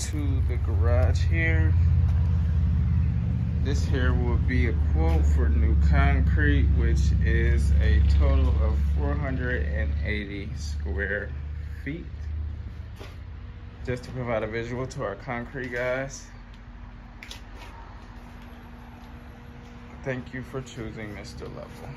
to the garage here. This here will be a quote for new concrete, which is a total of 480 square feet. Just to provide a visual to our concrete guys. Thank you for choosing Mr. Level.